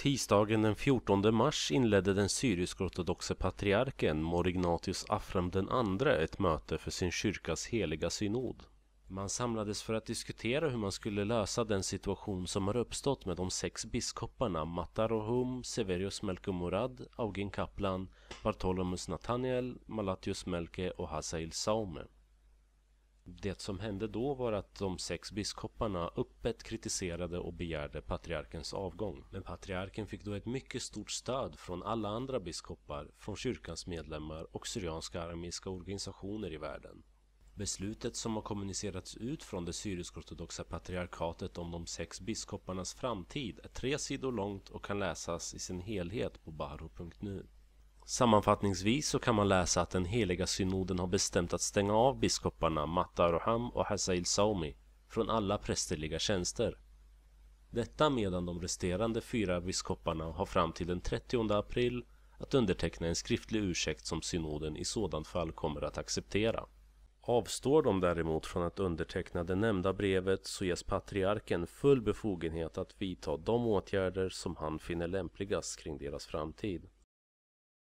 Tisdagen den 14 mars inledde den syrisk-ortodoxe patriarken Mor Ignatius Afram II ett möte för sin kyrkas heliga synod. Man samlades för att diskutera hur man skulle lösa den situation som har uppstått med de sex biskoparna Matarohum, Severius Melkomurad, Augin Kaplan, Bartolomus Nathaniel, Malatius Melke och Hasail Saume. Det som hände då var att de sex biskoparna öppet kritiserade och begärde patriarkens avgång. Men patriarken fick då ett mycket stort stöd från alla andra biskopar, från kyrkans medlemmar och syrianska armeiska organisationer i världen. Beslutet som har kommunicerats ut från det syrisk-ortodoxa patriarkatet om de sex biskoparnas framtid är tre sidor långt och kan läsas i sin helhet på bahro.nu. Sammanfattningsvis så kan man läsa att den heliga synoden har bestämt att stänga av biskoparna Matta Roham och Hasail Saumi från alla prästerliga tjänster. Detta medan de resterande fyra biskoparna har fram till den 30 april att underteckna en skriftlig ursäkt som synoden i sådant fall kommer att acceptera. Avstår de däremot från att underteckna det nämnda brevet så ges patriarken full befogenhet att vidta de åtgärder som han finner lämpligast kring deras framtid.